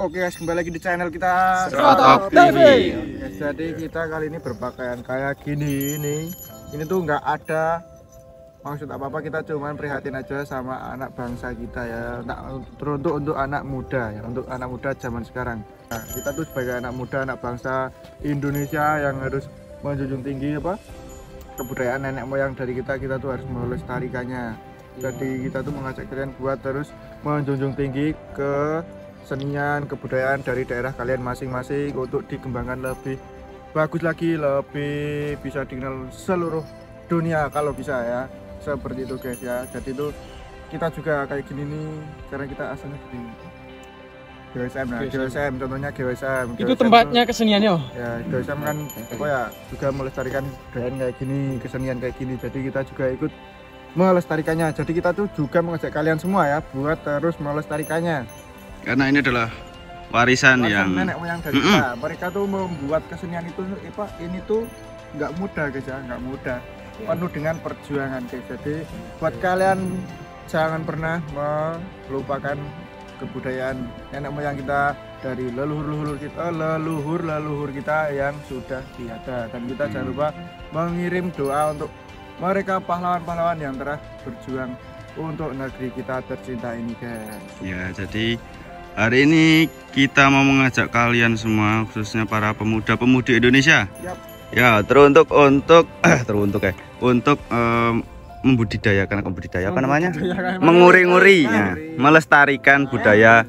Oke guys, kembali lagi di channel kita Serotok TV. Guys, Jadi kita kali ini berpakaian kayak gini ini. Ini tuh nggak ada maksud apa apa kita cuman prihatin aja sama anak bangsa kita ya nah, teruntuk untuk anak muda ya untuk anak muda zaman sekarang nah, kita tuh sebagai anak muda anak bangsa Indonesia yang harus menjunjung tinggi apa kebudayaan nenek moyang dari kita kita tuh harus melestarikannya jadi kita tuh mengajak kalian buat terus menjunjung tinggi ke senian kebudayaan dari daerah kalian masing-masing untuk dikembangkan lebih bagus lagi lebih bisa dikenal seluruh dunia kalau bisa ya seperti itu guys ya jadi itu kita juga kayak gini nih karena kita asalnya di GWSM nah GWSM. GWSM contohnya GWSM Itu GWSM tempatnya keseniannya. oh. ya GWSM kan apa ya juga melestarikan budaya kayak gini kesenian kayak gini jadi kita juga ikut melestarikannya jadi kita tuh juga mengajak kalian semua ya buat terus melestarikannya karena ini adalah warisan Warisan yang nenek moyang dari Mm-mm. kita. Mereka tuh membuat kesenian itu apa ini tuh nggak mudah guys ya nggak mudah. Penuh dengan perjuangan guys. Jadi buat kalian jangan pernah melupakan kebudayaan nenek moyang kita dari leluhur-leluhur kita leluhur-leluhur kita yang sudah tiada. Dan kita jangan lupa mengirim doa untuk mereka pahlawan-pahlawan yang telah berjuang untuk negeri kita tercinta ini guys. Ya jadi hari ini kita mau mengajak kalian semua khususnya para pemuda-pemudi Indonesia. Yap. ya teruntuk untuk teruntuk ya untuk em, membudidayakan budidaya apa namanya? Menguri-nguri. ya, melestarikan budaya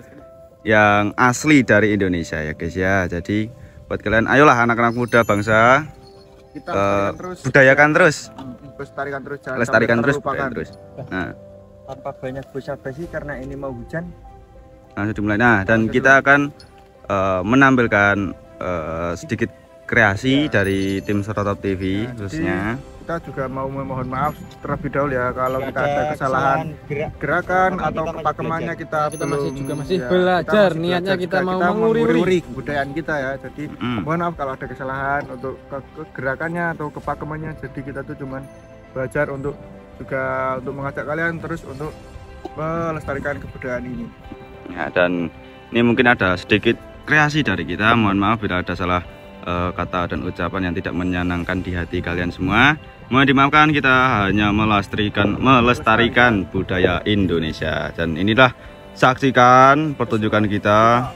yang asli dari Indonesia ya guys ya. Jadi buat kalian ayolah anak-anak muda bangsa kita eh, lestarikan terus. budayakan terus. Lestarikan terus lestarikan terus terus. Nah. Tanpa banyak basa-basi karena ini mau hujan langsung dimulai. Nah, dan kita akan eh, menampilkan eh, sedikit kreasi dari tim Serotop TV Ya, khususnya. kita juga mau memohon maaf terlebih dahulu ya kalau kita ada kesalahan gerakan atau kepakemannya kita Kita masih belum- juga masih ya, belajar. masih Niatnya belajar kita juga. mau Kita kebudayaan kita ya jadi Mm. mohon maaf kalau ada kesalahan untuk ke- ke- gerakannya atau kepakemannya jadi kita tuh cuman belajar untuk juga untuk mengajak kalian terus untuk melestarikan kebudayaan ini Ya, dan ini mungkin ada sedikit kreasi dari kita. Mohon maaf bila ada salah eh, kata dan ucapan yang tidak menyenangkan di hati kalian semua. Mohon dimaafkan kita hanya melestarikan melestarikan budaya Indonesia. Dan inilah saksikan pertunjukan kita.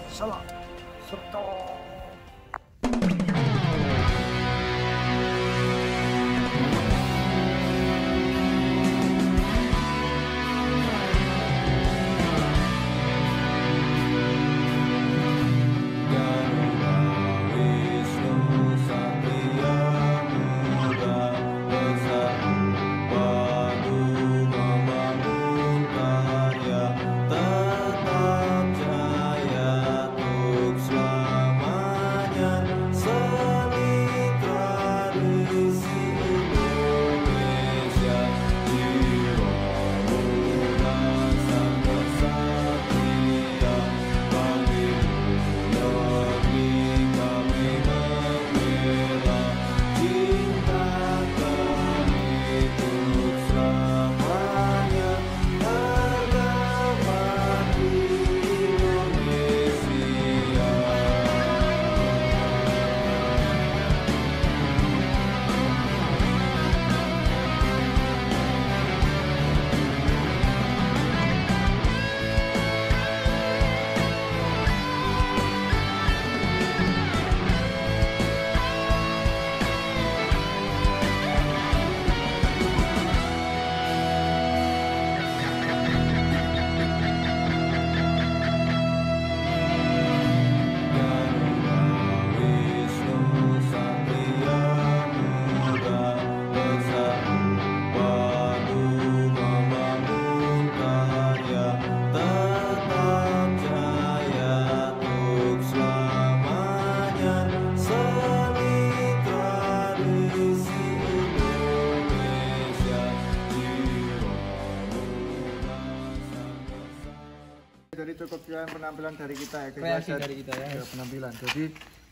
Sekian penampilan dari kita ya. Kreasi dari kita ya. ya, penampilan jadi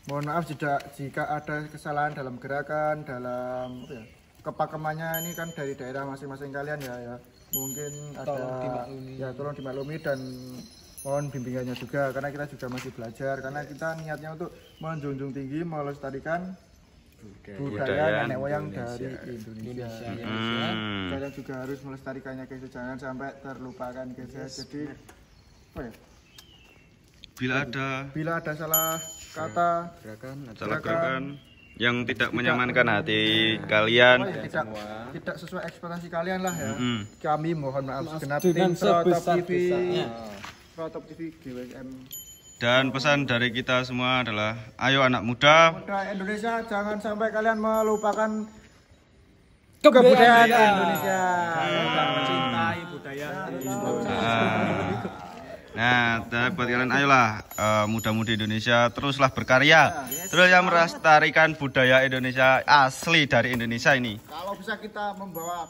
mohon maaf jika jika ada kesalahan dalam gerakan dalam apa ya, kepakemannya ini kan dari daerah masing-masing kalian ya ya mungkin ada Tolong dimaklumi. ya tolong dimaklumi dan mohon bimbingannya juga karena kita juga masih belajar karena kita niatnya untuk menjunjung tinggi melestarikan budaya, Budaya nenek moyang dari Indonesia. Hmm. Kalian juga harus melestarikannya guys jangan sampai terlupakan guys ya. Jadi apa ya? Bila ada Bila ada salah kata salah gerakan yang tidak menyamankan hati kalian, apa ya, tidak tidak sesuai ekspektasi kalian lah ya. Hmm. Kami mohon maaf segenap tim Protop TV. Protop TV GWM. dan pesan dari kita semua adalah ayo anak muda Muda Indonesia jangan sampai kalian melupakan Kebudayaan. kebudayaan Indonesia. mencintai budaya Nah, dan buat kalian ayolah eh, muda-mudi Indonesia teruslah berkarya, terus yang melestarikan budaya Indonesia asli dari Indonesia ini. Kalau bisa kita membawa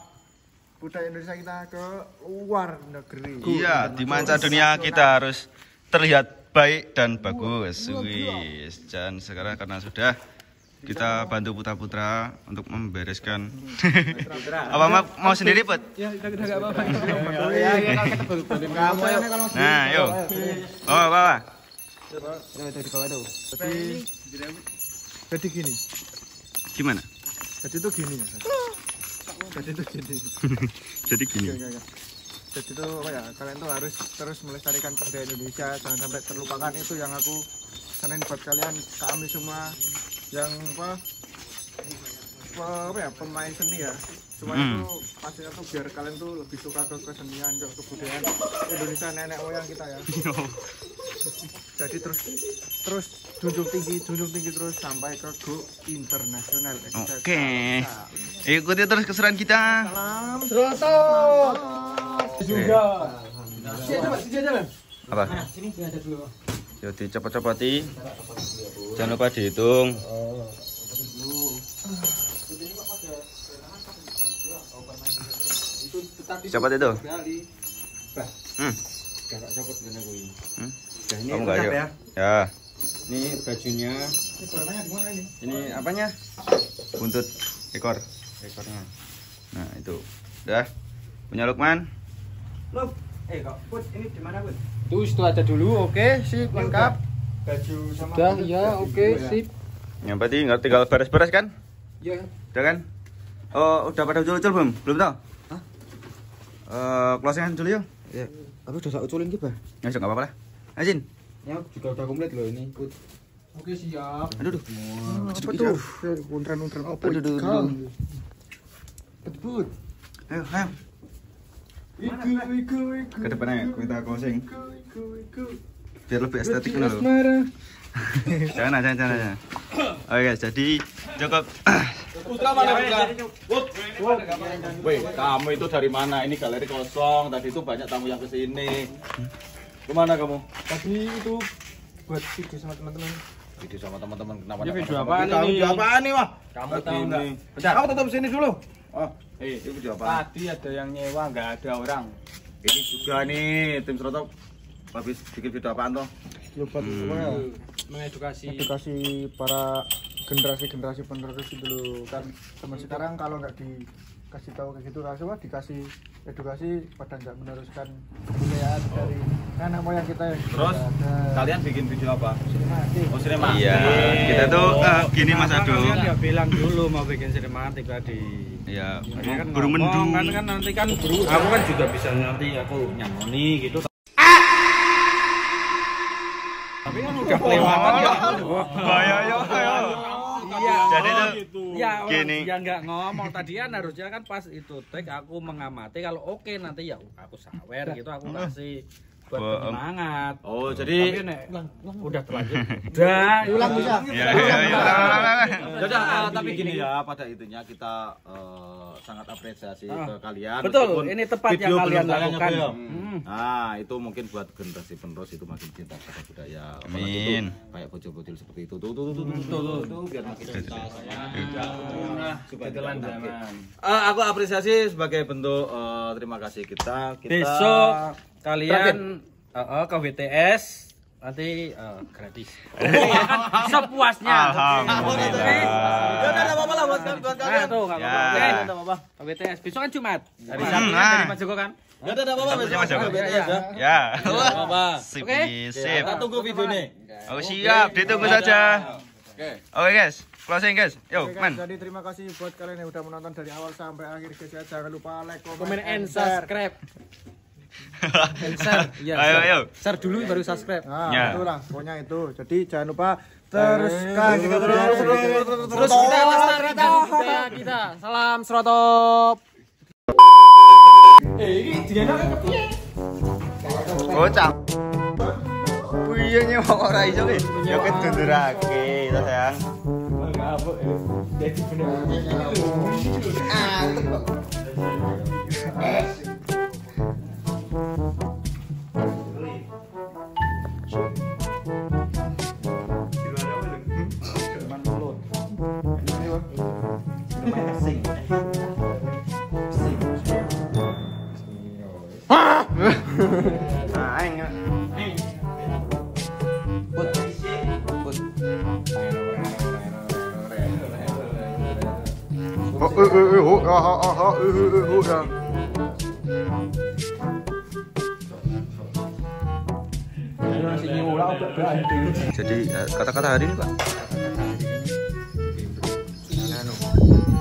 budaya Indonesia kita ke luar negeri. Iya, di manca dunia kita harus terlihat baik dan bagus. Wis, dan sekarang karena sudah kita bantu putra-putra untuk membereskan. apa mau, mau sendiri, Put? ya apa-apa kita. Kalau Nah, yuk. Oh, bawa. jadi, jadi gini. Gimana? Jadi itu gini ya. Jadi itu gini. Jadi gini. Jadi itu apa ya? Kalian tuh harus terus melestarikan budaya Indonesia, jangan sampai terlupakan itu yang aku sanain buat kalian, kami semua yang apa? apa- apa ya? Pemain seni ya. Semua Hmm. itu pastinya tuh biar kalian tuh lebih suka ke kesenian ke kebudayaan Indonesia nenek moyang kita ya. Jadi terus terus junjung tinggi junjung tinggi terus sampai ke go internasional. Oke. Ikuti terus keseruan kita. salam. Juga Apa? Jadi cepet-cepeti. Jangan lupa dihitung. Cepat itu. Hmm. Hmm? Kamu enggak yuk? Ya. Ini bajunya. ini ini Ini apanya? Buntut ekor. Ekornya. Nah, itu. Udah. Punya Lukman? eh kok put ini di mana put tuh itu aja dulu oke sip lengkap baju sama udah ya oke dulu ya. sip Yang berarti nggak tinggal beres-beres kan? ya Udah kan? Oh, udah pada ucul-ucul belum? Belum tau? Hah? Eh, closing dulu yuk. ya aku udah tak uculin gitu Ya, nggak apa-apa lah. Azin. ya juga udah komplit loh ini oke siap Aduh, duh. apa tuh untran-untran apa Aduh, aduh, itu aduh. Betul. Ayo, ayo. Iku, iku, iku. Ke depannya kita closing. Biar lebih estetik dulu. Asmara. jangan, jangan, jangan, jangan. Oke guys, jadi cukup. Putra mana Putra? Woi, kamu itu dari mana? Ini galeri kosong. Tadi itu banyak tamu yang ke sini. Ke mana kamu? Tadi itu buat video sama teman-teman. Video sama teman-teman. Kenapa? Ini nggak video kita? ini? Video apaan nih, Wah? kamu tahu nggak. Bentar, kamu tetap sini dulu. Oh, eh ini video apa? tadi ada yang nyewa nggak ada orang Ini juga nih tim Serotok. Habis bikin video apaan toh? Buat apa ya? mengedukasi edukasi para generasi-generasi penerus itu dulu kan zaman sekarang kalau nggak dikasih tahu kayak gitu coba dikasih edukasi pada nggak meneruskan kebudayaan dari nenek moyang kita yang Terus ada. kalian bikin video apa? Sinematik. Oh, sinematik. Iya, kita tuh eh, gini Mas Ado. kalian ya bilang dulu mau bikin sinematik tadi Ya, Saya kan buru ngomong, mendung. kan, kan nanti kan aku kan juga bisa nanti aku nyamoni gitu tapi kan udah kelewatan ya Ayo, ayo, iya Jadi tuh ya gini. ya nggak ngomong tadi kan harusnya kan pas itu tag aku mengamati kalau oke nanti ya aku sawer gitu aku kasih buat penyemangat Oh, jadi nek udah terlanjur udah ulang bisa Ya, ya, ya. Jadi, ah, tapi gini ya, pada intinya kita eh, sangat apresiasi Ah. ke kalian. Betul, Meskipun ini tepat yang kalian lakukan. ya, ya. Hmm. Nah, itu mungkin buat generasi penerus itu makin cinta pada budaya. Apalagi Amin. itu Kayak bocil-bocil seperti itu. Tuh, tuh, tuh, tuh, tuh, tuh, tuh, tuh, biar makin cinta saya. Eh, aku apresiasi sebagai bentuk eh, terima kasih kita. kita besok kalian eh, eh, ke WTS nanti eh, gratis. Sepuasnya. Alhamdulillah. Ya udah apa-apa lah buat kalian. buat Nah, tuh Ya. apa-apa. Oke, besok kan Jumat. Hari Sabtu kan dari Mas Joko kan? Ya udah enggak apa-apa besok Mas Joko. aja, Ya. Ya. Apa-apa. Sip, Oke. sip. Kita tunggu videonya. Oh siap, ditunggu saja. Oke. Oke guys, closing guys. Yo, man. jadi terima kasih buat kalian yang udah menonton dari awal sampai akhir guys ya. Jangan lupa like, Komen comment, and subscribe. Share. Iya. Ayo, ayo. Share dulu baru subscribe. Nah, Ya. itulah pokoknya itu. Jadi jangan lupa teruskan kita terus. Terus kita lestarikan budaya kita. Salam serotop. Bocah. Piye nyok ora iso ki? Yo kedundurake, to sayang. Ah, Jadi eh, kata-kata hari ini pak Anu,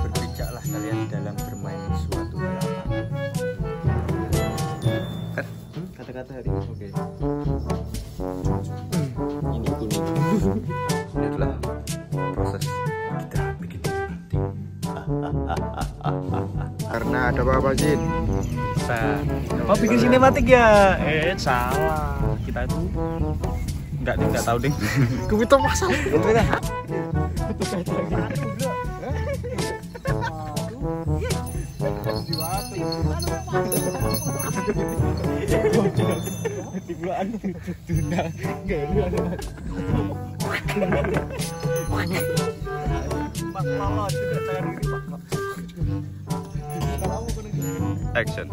berbijaklah kalian dalam bermain suatu hal apa. Hmm, Kata-kata hari ini. Oke. Ini Ada Bapak Jin. Oh bikin sinematik ya? Eh salah. Kita itu nggak nggak tahu deh. Kuwito masalah. Action.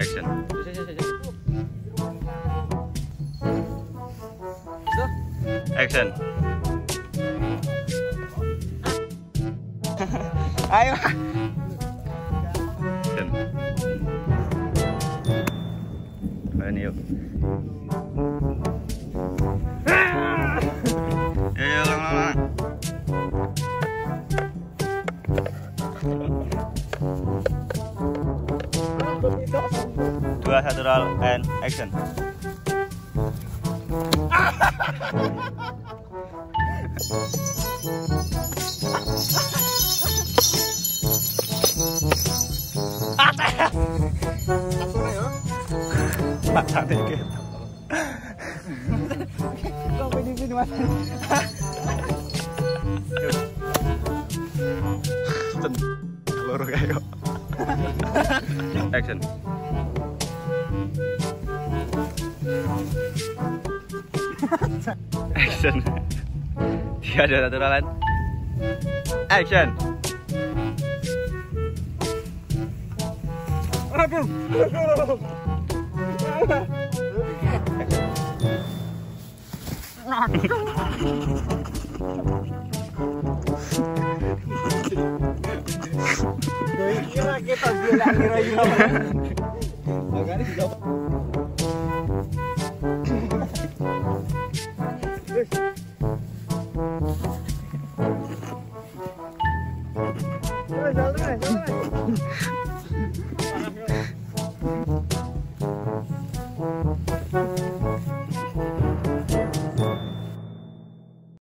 Action. Action. Ayo. Action. Ayo yuk. Dua, satu, roll, and action. Loro kayak Action. Action. Tiga, dua, satu, and Action. Kira kita bilang kira-kira.